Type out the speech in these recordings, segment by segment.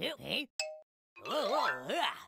Eh? Oh, oh, ah.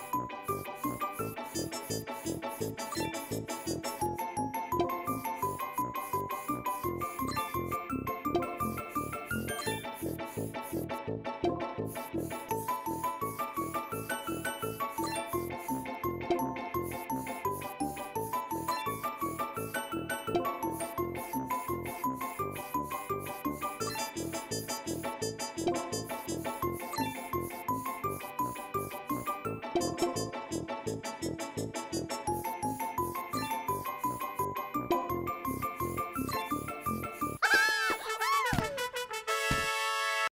Okay.